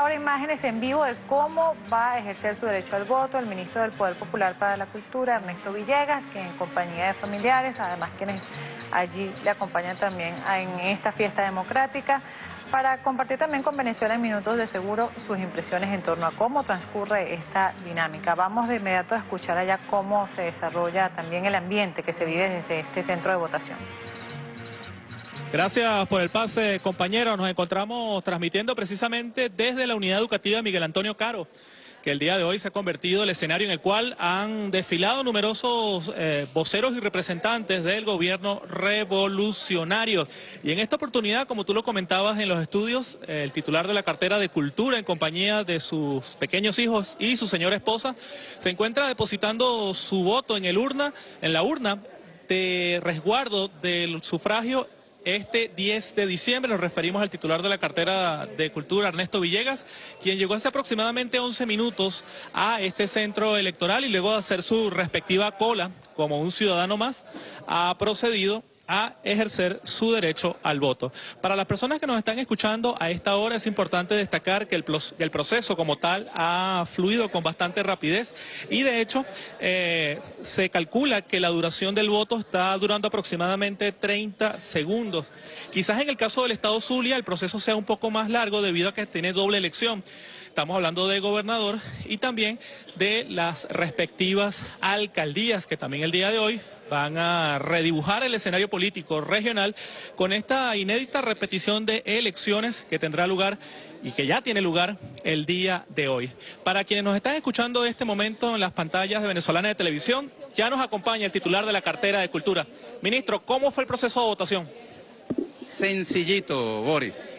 esta hora imágenes en vivo de cómo va a ejercer su derecho al voto el ministro del Poder Popular para la Cultura, Ernesto Villegas, que en compañía de familiares, además quienes allí le acompañan también en esta fiesta democrática, para compartir también con Venezuela en Minutos de Seguro sus impresiones en torno a cómo transcurre esta dinámica. Vamos de inmediato a escuchar allá cómo se desarrolla también el ambiente que se vive desde este centro de votación. Gracias por el pase, compañero. Nos encontramos transmitiendo precisamente desde la unidad educativa Miguel Antonio Caro que el día de hoy se ha convertido el escenario en el cual han desfilado numerosos eh, voceros y representantes del gobierno revolucionario. Y en esta oportunidad, como tú lo comentabas en los estudios, el titular de la cartera de Cultura en compañía de sus pequeños hijos y su señora esposa se encuentra depositando su voto en el urna, en la urna de resguardo del sufragio este 10 de diciembre nos referimos al titular de la cartera de Cultura, Ernesto Villegas, quien llegó hace aproximadamente 11 minutos a este centro electoral y luego de hacer su respectiva cola como un ciudadano más, ha procedido a ejercer su derecho al voto. Para las personas que nos están escuchando a esta hora es importante destacar que el, proceso como tal ha fluido con bastante rapidez y de hecho eh, se calcula que la duración del voto está durando aproximadamente 30 segundos. Quizás en el caso del estado Zulia el proceso sea un poco más largo debido a que tiene doble elección. Estamos hablando de gobernador y también de las respectivas alcaldías que también el día de hoy van a redibujar el escenario político regional con esta inédita repetición de elecciones que tendrá lugar y que ya tiene lugar el día de hoy. Para quienes nos están escuchando en este momento en las pantallas de Venezolana de Televisión, ya nos acompaña el titular de la cartera de Cultura. Ministro, ¿cómo fue el proceso de votación? Sencillito, Boris.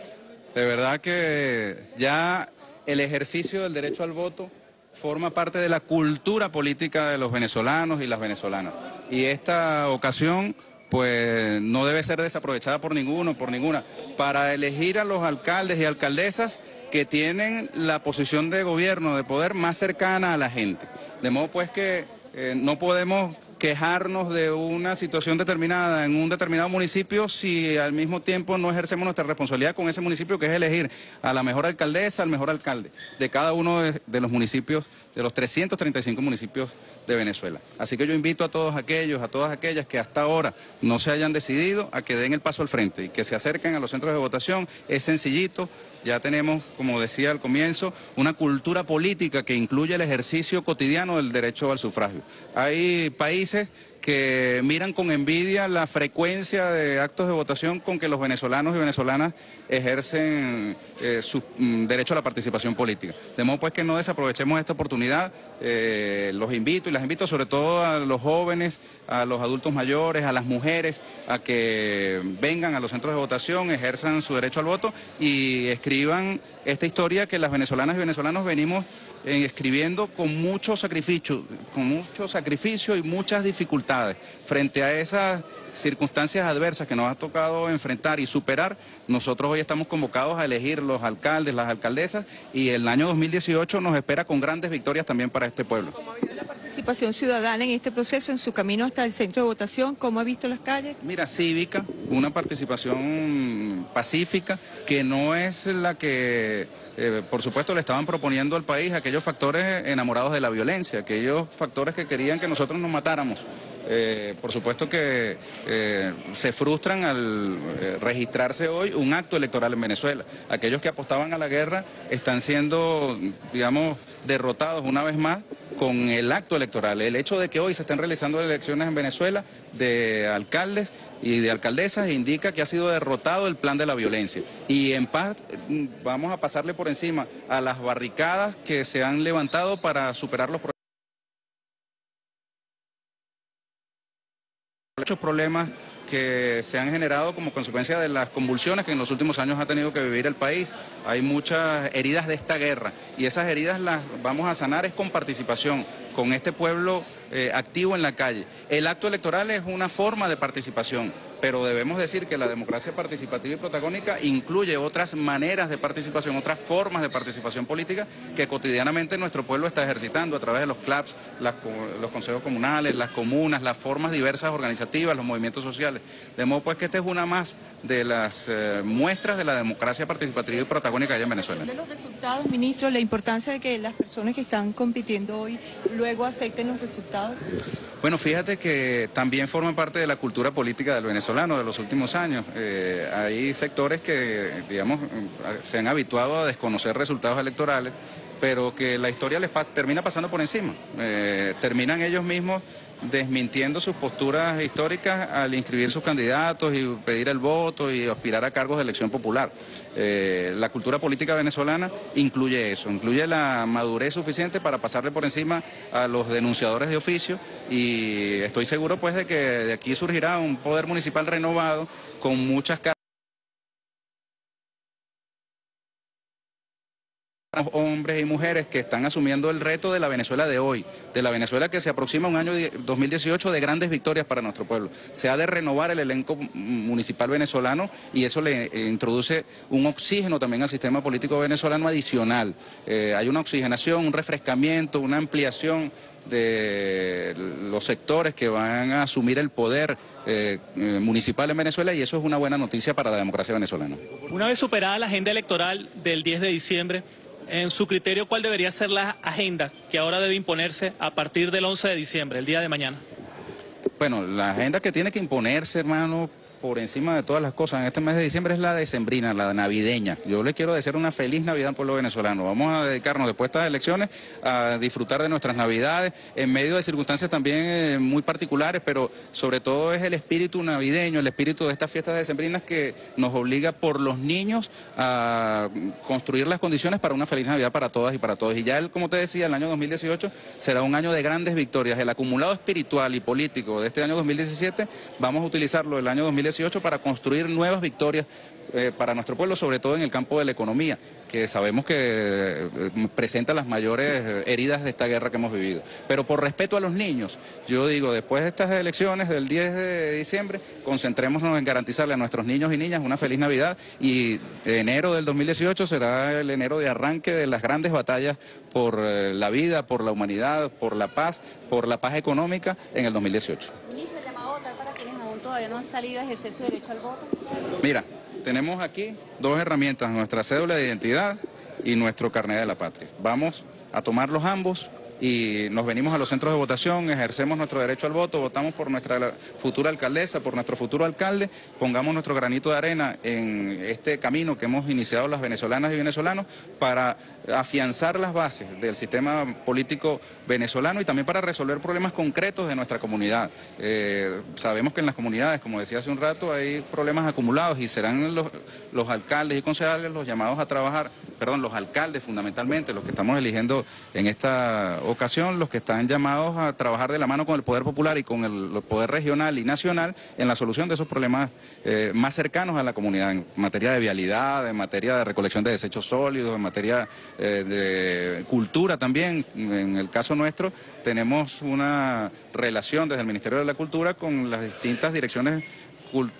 De verdad que ya el ejercicio del derecho al voto forma parte de la cultura política de los venezolanos y las venezolanas. Y esta ocasión pues no debe ser desaprovechada por ninguno, por ninguna, para elegir a los alcaldes y alcaldesas que tienen la posición de gobierno, de poder más cercana a la gente. De modo pues que eh, no podemos quejarnos de una situación determinada en un determinado municipio si al mismo tiempo no ejercemos nuestra responsabilidad con ese municipio que es elegir a la mejor alcaldesa, al mejor alcalde de cada uno de, los municipios, de los 335 municipios de Venezuela. Así que yo invito a todos aquellos, a todas aquellas que hasta ahora no se hayan decidido a que den el paso al frente y que se acerquen a los centros de votación. Es sencillito, ya tenemos, como decía al comienzo, una cultura política que incluye el ejercicio cotidiano del derecho al sufragio. Hay países que miran con envidia la frecuencia de actos de votación con que los venezolanos y venezolanas ejercen eh, su mm, derecho a la participación política. De modo pues que no desaprovechemos esta oportunidad, eh, los invito y las invito sobre todo a los jóvenes, a los adultos mayores, a las mujeres, a que vengan a los centros de votación, ejerzan su derecho al voto y escriban esta historia que las venezolanas y venezolanos venimos escribiendo con mucho sacrificio, con mucho sacrificio y muchas dificultades. Frente a esas circunstancias adversas que nos ha tocado enfrentar y superar, nosotros hoy estamos convocados a elegir los alcaldes, las alcaldesas y el año 2018 nos espera con grandes victorias también para este pueblo. ¿Cómo ha visto la participación ciudadana en este proceso, en su camino hasta el centro de votación? ¿Cómo ha visto las calles? Mira, cívica, una participación pacífica que no es la que eh, por supuesto, le estaban proponiendo al país aquellos factores enamorados de la violencia, aquellos factores que querían que nosotros nos matáramos. Eh, por supuesto que eh, se frustran al registrarse hoy un acto electoral en Venezuela. Aquellos que apostaban a la guerra están siendo, digamos, derrotados una vez más con el acto electoral. El hecho de que hoy se estén realizando elecciones en Venezuela de alcaldes y de alcaldesas indica que ha sido derrotado el plan de la violencia. Y en paz mm, vamos a pasarle por encima a las barricadas que se han levantado para superar los muchos problemas que se han generado como consecuencia de las convulsiones que en los últimos años ha tenido que vivir el país. Hay muchas heridas de esta guerra y esas heridas las vamos a sanar es con participación, con este pueblo eh, activo en la calle. El acto electoral es una forma de participación. Pero debemos decir que la democracia participativa y protagónica incluye otras maneras de participación, otras formas de participación política que cotidianamente nuestro pueblo está ejercitando a través de los CLAPS, los consejos comunales, las comunas, las formas diversas organizativas, los movimientos sociales. De modo pues que esta es una más de las eh, muestras de la democracia participativa y protagónica allá en Venezuela. De los resultados, ministro, la importancia de que las personas que están compitiendo hoy luego acepten los resultados. Bueno, fíjate que también forma parte de la cultura política del venezolano de los últimos años. Eh, hay sectores que, digamos, se han habituado a desconocer resultados electorales, pero que la historia les termina pasando por encima. Eh, terminan ellos mismos desmintiendo sus posturas históricas al inscribir sus candidatos y pedir el voto y aspirar a cargos de elección popular. Eh, la cultura política venezolana incluye eso, incluye la madurez suficiente para pasarle por encima a los denunciadores de oficio y estoy seguro pues de que de aquí surgirá un poder municipal renovado con muchas hombres y mujeres que están asumiendo el reto de la Venezuela de hoy, de la Venezuela que se aproxima un año 2018 de grandes victorias para nuestro pueblo. Se ha de renovar el elenco municipal venezolano y eso le eh, introduce un oxígeno también al sistema político venezolano adicional. Eh, hay una oxigenación, un refrescamiento, una ampliación de los sectores que van a asumir el poder eh, municipal en Venezuela y eso es una buena noticia para la democracia venezolana. Una vez superada la agenda electoral del 10 de diciembre, en su criterio, ¿cuál debería ser la agenda que ahora debe imponerse a partir del 11 de diciembre, el día de mañana? Bueno, la agenda que tiene que imponerse, hermano, por encima de todas las cosas en este mes de diciembre es la decembrina, la navideña. Yo le quiero desear una feliz Navidad al pueblo venezolano. Vamos a dedicarnos después de estas elecciones a disfrutar de nuestras Navidades en medio de circunstancias también eh, muy particulares, pero sobre todo es el espíritu navideño, el espíritu de estas fiestas decembrinas que nos obliga por los niños a construir las condiciones para una feliz Navidad para todas y para todos. Y ya, como te decía, el año 2018 será un año de grandes victorias. El acumulado espiritual y político de este año 2017 vamos a utilizarlo el año 2018 para construir nuevas victorias eh, para nuestro pueblo, sobre todo en el campo de la economía, que sabemos que eh, presenta las mayores eh, heridas de esta guerra que hemos vivido. Pero por respeto a los niños, yo digo, después de estas elecciones del 10 de diciembre, concentrémonos en garantizarle a nuestros niños y niñas una feliz Navidad y enero del 2018 será el enero de arranque de las grandes batallas por la vida, por la humanidad, por la paz, por la paz económica en el 2018 no han salido a ejercer su derecho al voto? Mira, tenemos aquí dos herramientas, nuestra cédula de identidad y nuestro carnet de la patria. Vamos a tomarlos ambos y nos venimos a los centros de votación, ejercemos nuestro derecho al voto, votamos por nuestra futura alcaldesa, por nuestro futuro alcalde, pongamos nuestro granito de arena en este camino que hemos iniciado las venezolanas y venezolanos para afianzar las bases del sistema político venezolano y también para resolver problemas concretos de nuestra comunidad. Eh, sabemos que en las comunidades, como decía hace un rato, hay problemas acumulados y serán los, los alcaldes y concejales los llamados a trabajar, perdón, los alcaldes fundamentalmente, los que estamos eligiendo en esta ocasión los que están llamados a trabajar de la mano con el Poder Popular y con el Poder Regional y Nacional en la solución de esos problemas eh, más cercanos a la comunidad, en materia de vialidad, en materia de recolección de desechos sólidos, en materia eh, de cultura también. En el caso nuestro tenemos una relación desde el Ministerio de la Cultura con las distintas direcciones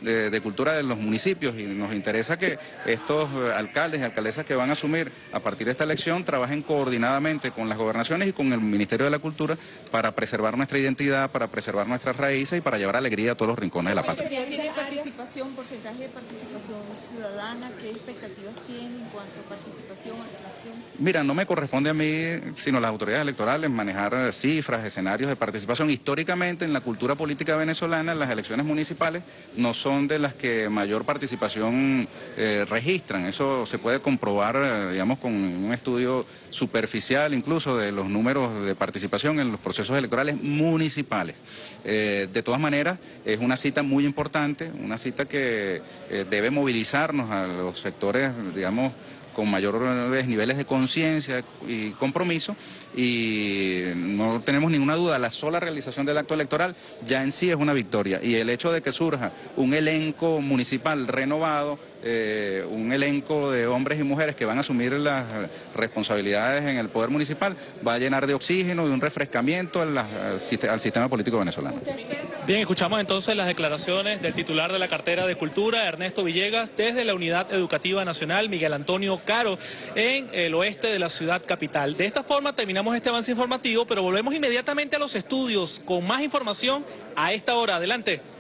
de, cultura de los municipios y nos interesa que estos eh, alcaldes y alcaldesas que van a asumir a partir de esta elección trabajen coordinadamente con las gobernaciones y con el Ministerio de la Cultura para preservar nuestra identidad, para preservar nuestras raíces y para llevar alegría a todos los rincones de la patria. ¿Tiene participación, porcentaje de participación ciudadana? ¿Qué expectativas tiene en cuanto a participación, Mira, no me corresponde a mí, sino a las autoridades electorales, manejar eh, cifras, escenarios de participación. Históricamente, en la cultura política venezolana, las elecciones municipales no son de las que mayor participación eh, registran. Eso se puede comprobar, eh, digamos, con un estudio superficial incluso de los números de participación en los procesos electorales municipales. Eh, de todas maneras, es una cita muy importante, una cita que debe movilizarnos a los sectores, digamos, con mayores niveles de conciencia y compromiso y no tenemos ninguna duda, la sola realización del acto electoral ya en sí es una victoria y el hecho de que surja un elenco municipal renovado eh, un elenco de hombres y mujeres que van a asumir las responsabilidades en el poder municipal va a llenar de oxígeno y un refrescamiento al, al sistema político venezolano. Bien, escuchamos entonces las declaraciones del titular de la cartera de Cultura, Ernesto Villegas, desde la Unidad Educativa Nacional, Miguel Antonio Caro, en el oeste de la ciudad capital. De esta forma terminamos este avance informativo, pero volvemos inmediatamente a los estudios con más información a esta hora. Adelante.